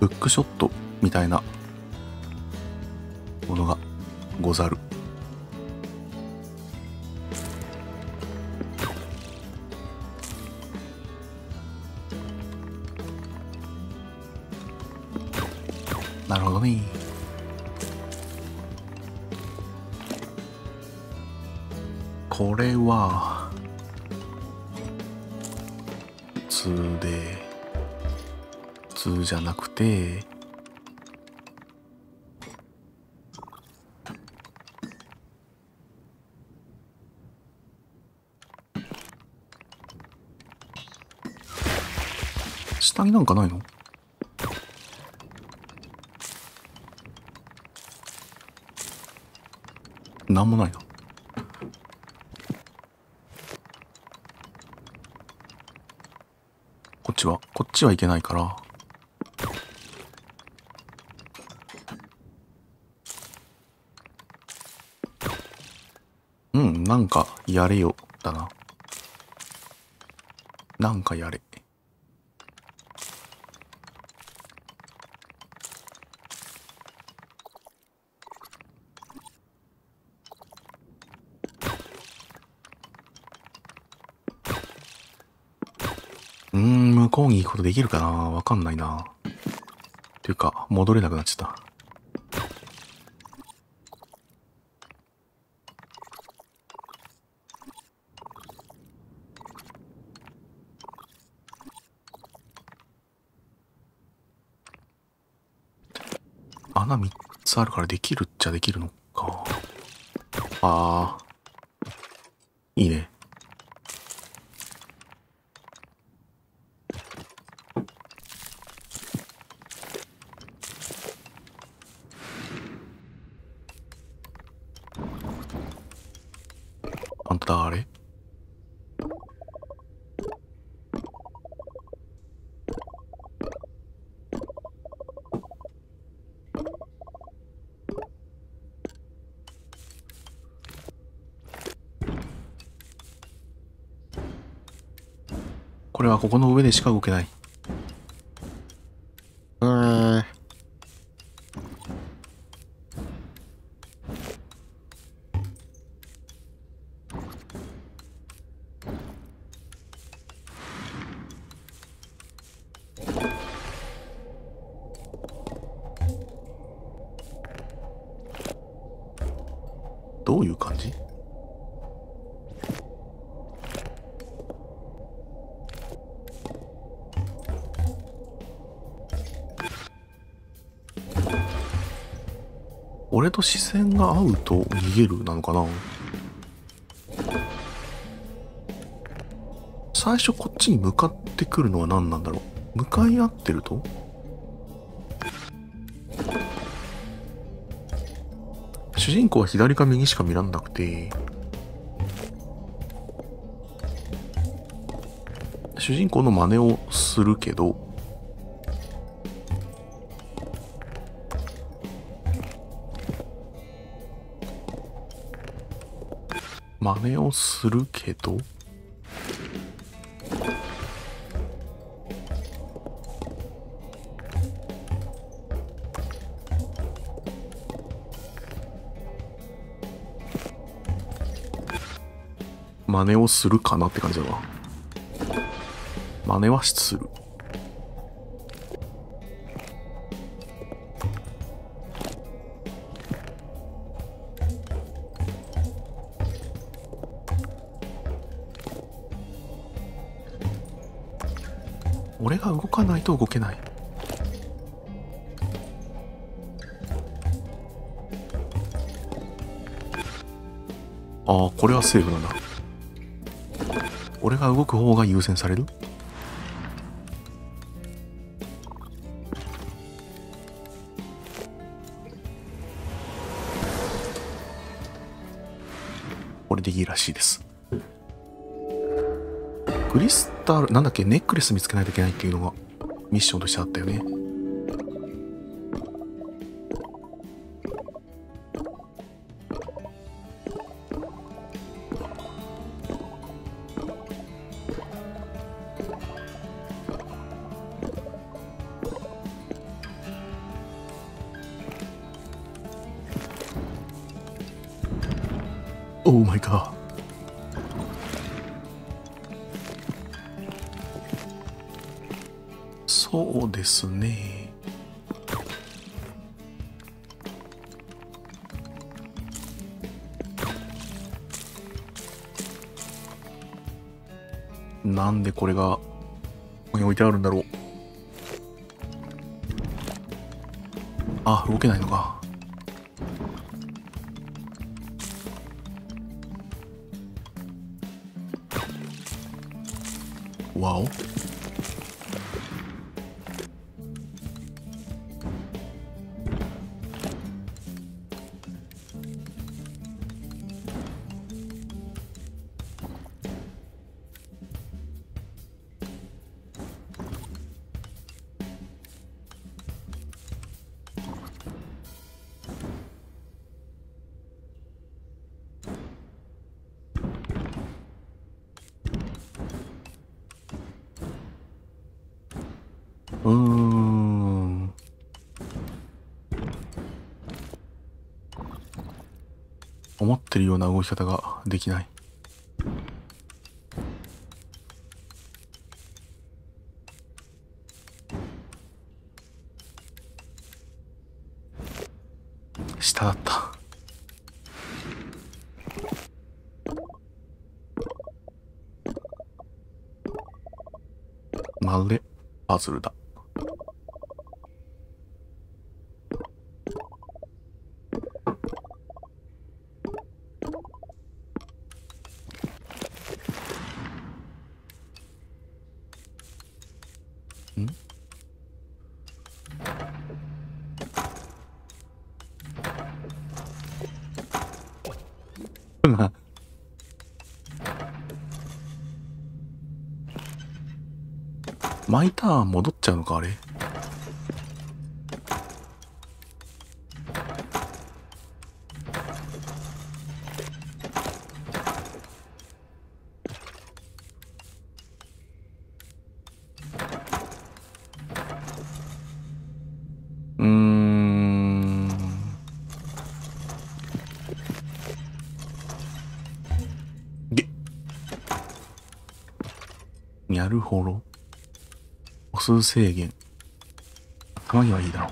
ブックショットみたいなものがござる。なるほどね。これは、普通で、じゃなくて、下になんかないの？なんもないな。こっちは？こっちはいけないから。うん、なんかやれよ、だな。なんかやれ。うーん、向こうに行くことできるかな？わかんないな。ていうか、戻れなくなっちゃった。穴3つあるからできるっちゃできるのか。ああ。いいね。あんた誰これはここの上でしか動けない。うーん。どういう感じ？俺と視線が合うと逃げるなのかな？最初こっちに向かってくるのは何なんだろう？向かい合ってると？主人公は左か右しか見らんなくて。主人公の真似をするけど真似をするけど？真似をするかなって感じだな。真似はする。俺が動かないと動けない。ああこれはセーフだな。俺が動く方が優先される？これでいいらしいです。クリスとある、なんだっけ、ネックレス見つけないといけないっていうのがミッションとしてあったよね。Oh my god. そうですね。なんでこれがここに置いてあるんだろう。あ動けないのか。ってるような動き方ができない。下だった。まるでパズルだん毎ターン戻っちゃうのかあれ？うーん。げにゃるほろ歩数制限。たまにはいいだろ。う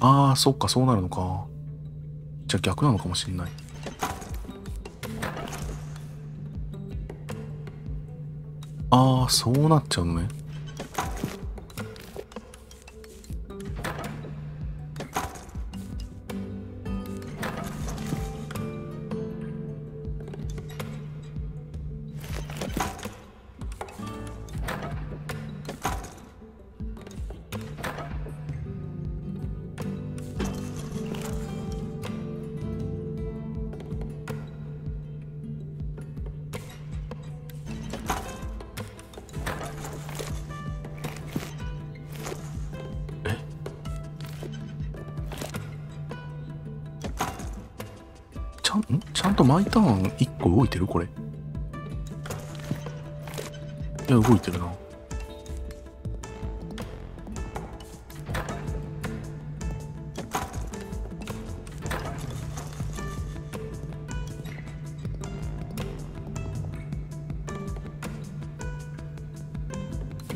ああそっかそうなるのか。じゃあ逆なのかもしんない。ああそうなっちゃうのね。と毎ターン1個動いてる？これ。いや動いてるな。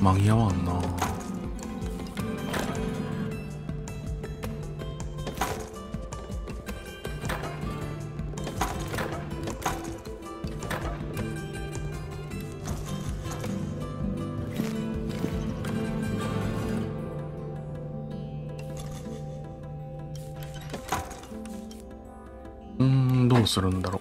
間に合わんなするんだろう。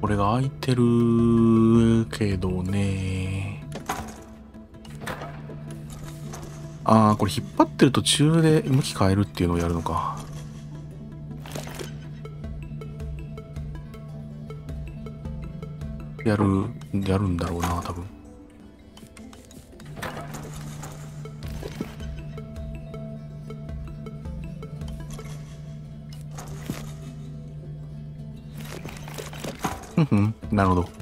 これが空いてるけどね。ああこれ引っ張ってる途中で向き変えるっていうのをやるのか。やる、やるんだろうな、多分。ふんうん、なるほど。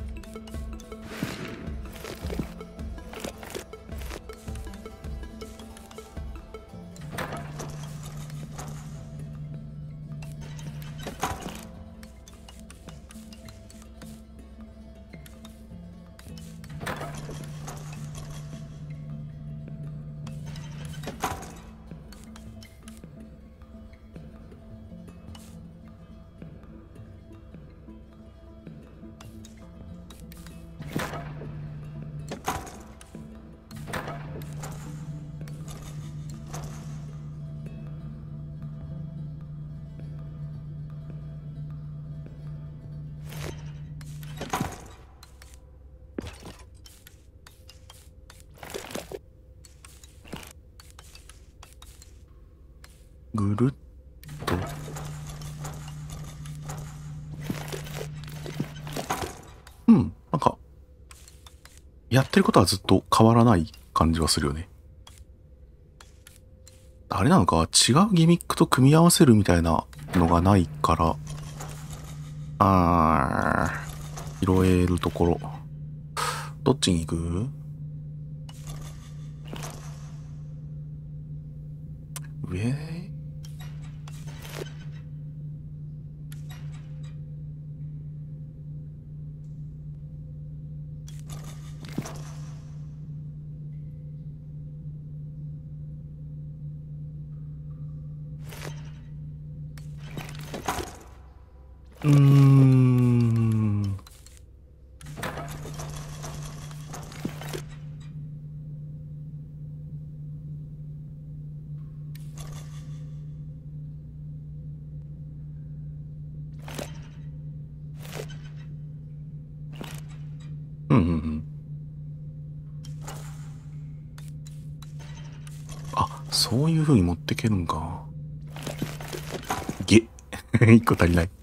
ぐるっと。うん、なんか、やってることはずっと変わらない感じはするよね。あれなのか、違うギミックと組み合わせるみたいなのがないから、あー、拾えるところ。どっちに行く？上？うーん。うんうんうん。あ、そういう風に持ってけるんか。げ。一個足りない。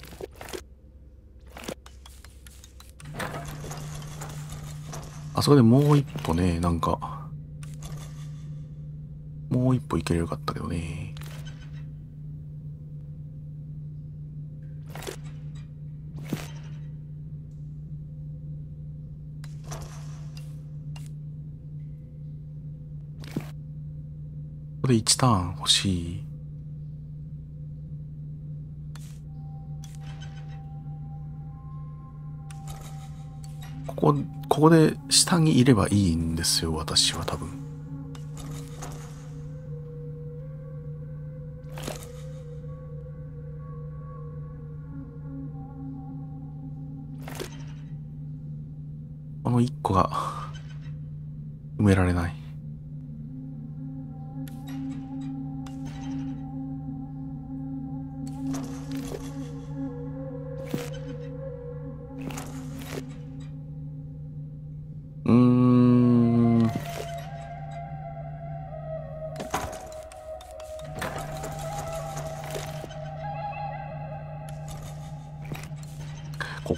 あそこでもう一歩ね、なんか、もう一歩行ければよかったけどね。ここで1ターン欲しい。ここ、ここで下にいればいいんですよ、私は多分。この1個が埋められない。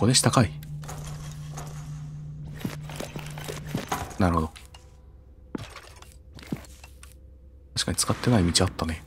でしたかい。なるほど。確かに使ってない道あったね。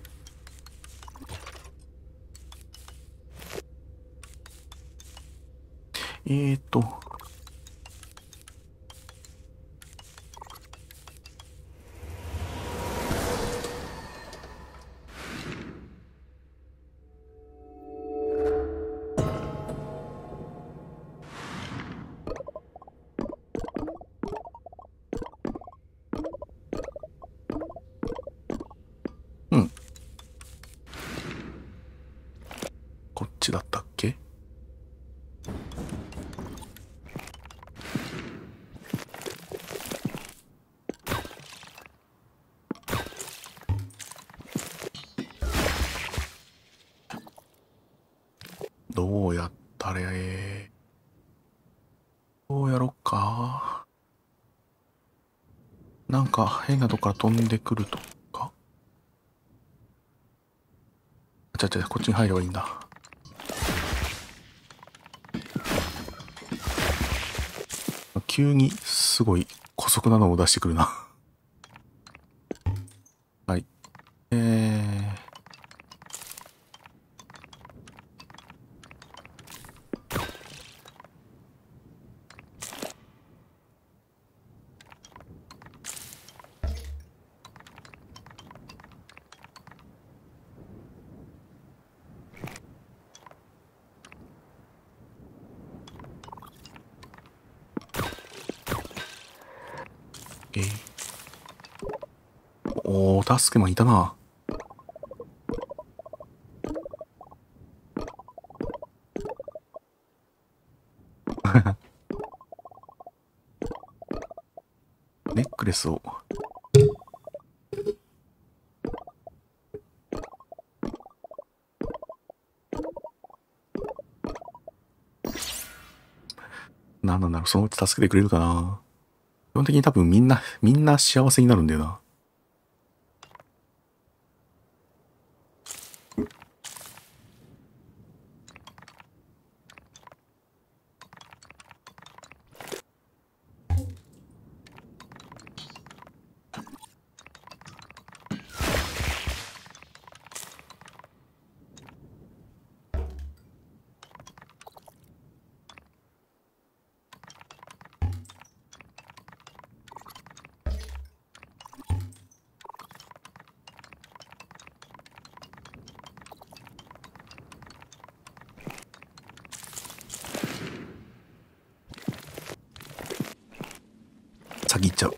か変なとこから飛んでくるとか？あちゃちゃこっちに入ればいいんだ。急にすごい古速なのを出してくるなはい。えー。えーおー、助けマンいたな。ネックレスを。なんなんだろう、そのうち助けてくれるかな。基本的に多分みんな、みんな幸せになるんだよな。先行っちゃう。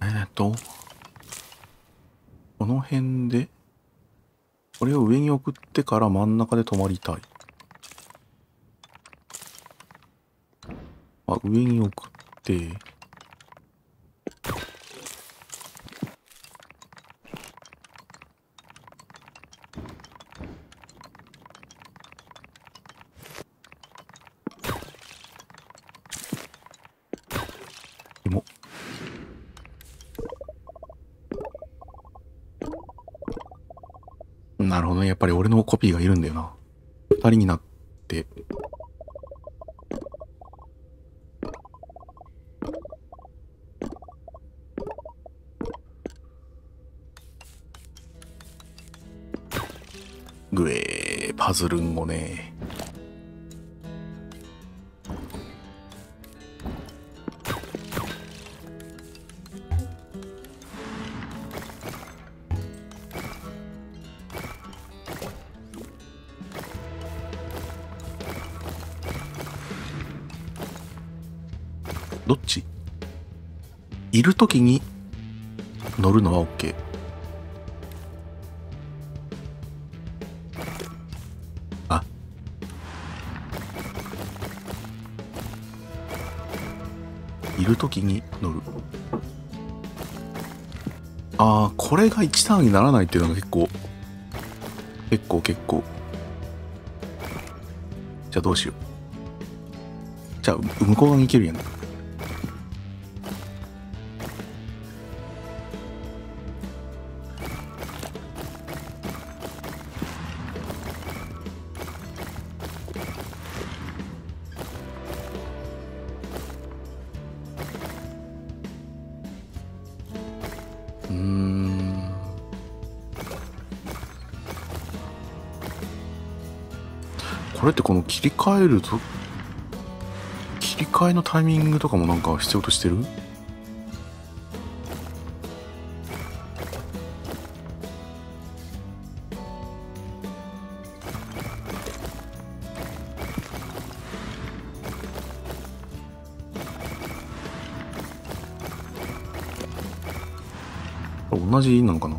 えーっと、この辺で、これを上に送ってから真ん中で止まりたい。上に送って、でも、なるほどね。やっぱり俺のコピーがいるんだよな。二人になって、パズルンゴね。どっち？いるときに乗るのは OK。るときに乗る。ああ、これが1ターンにならないっていうのが結構、結構結構。じゃあどうしよう。じゃあ、向こう側に行けるやん。これってこの切り替えると、切り替えのタイミングとかもなんか必要としてる？同じなのかな？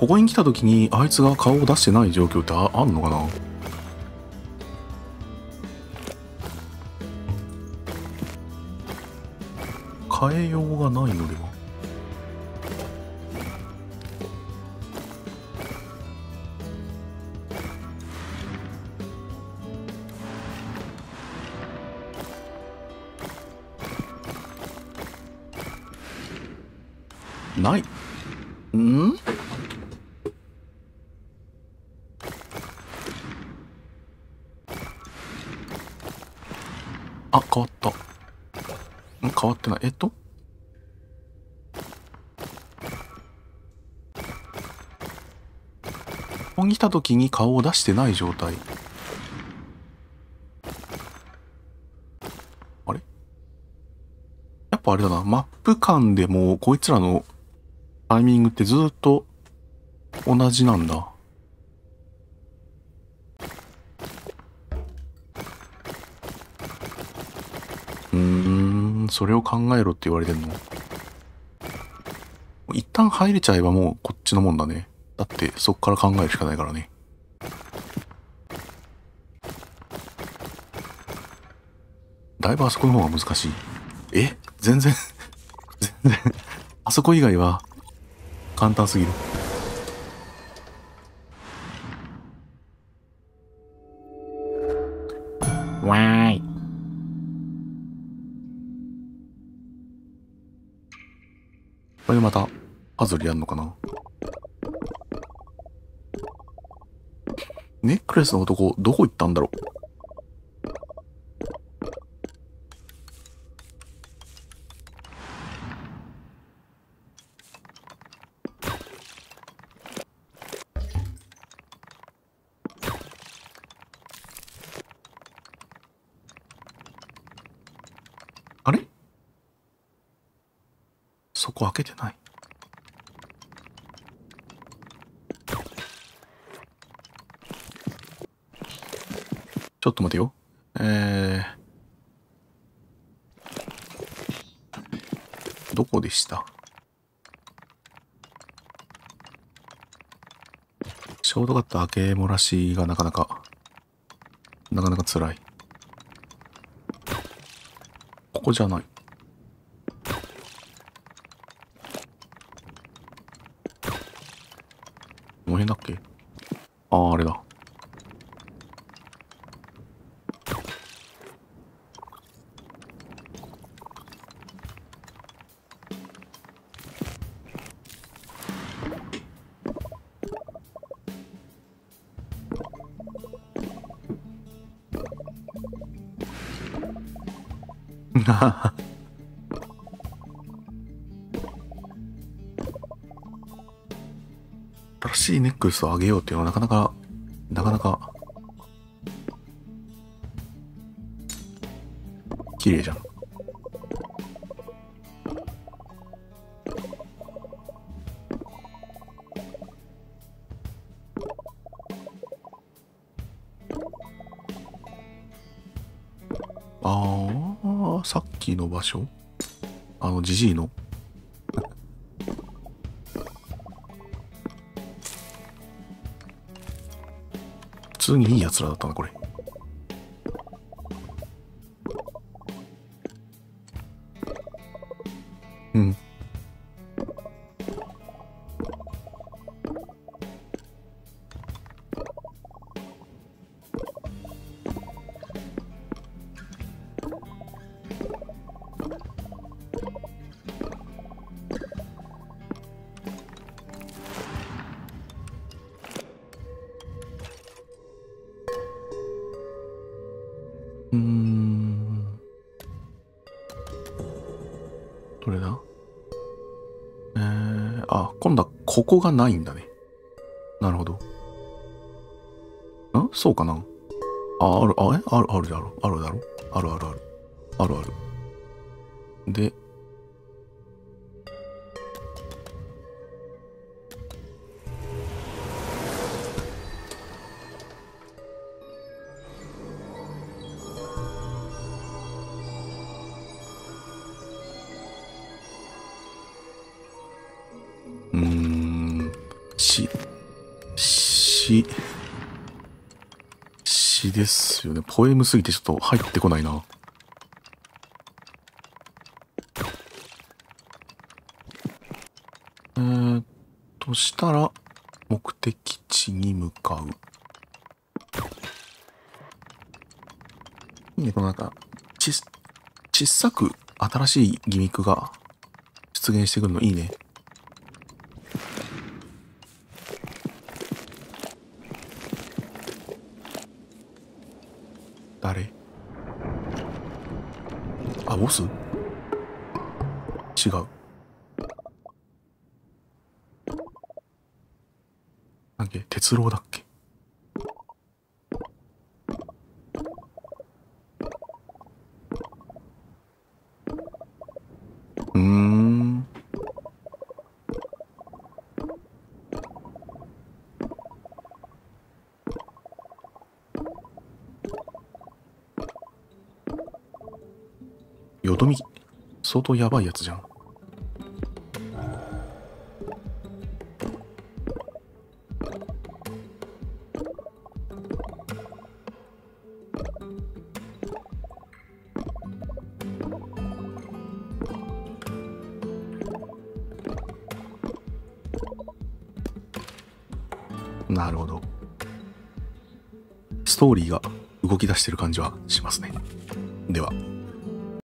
ここに来た時にあいつが顔を出してない状況ってああんのかな？変えようがないのでは？えっと？ここに来た時に顔を出してない状態。あれ？やっぱあれだな。マップ間でもこいつらのタイミングってずっと同じなんだうーんそれを考えろって言われてんの？一旦入れちゃえばもうこっちのもんだね。だってそっから考えるしかないからね。だいぶあそこの方が難しい。え？全然？全然？あそこ以外は簡単すぎる。これまたパズルやんのかな？ネックレスの男どこ行ったんだろうあれそこ開けてないちょっと待てよえー、どこでしたショートカット開け漏らしがなかなかなかなか辛い。ここじゃない。新しいネックレスをあげようっていうのはなかなか、なかなか、綺麗じゃん。きの場所？あの、じじいの？普通にいい奴らだったな、これ。ここがないんだね。なるほど。んそうかな？あ、ある、あ、え？ある、あるだろあるだろあるあるある。あるある。で、うん、し、し、しですよね。ポエムすぎてちょっと入ってこないな。えー、としたら、目的地に向かう。いいね、このなんか、ち、小さく新しいギミックが出現してくるのいいね。倒す違う。なんけ鉄郎だっけうーん。よどみ、相当やばいやつじゃん。なるほど。ストーリーが動き出してる感じはしますね。では。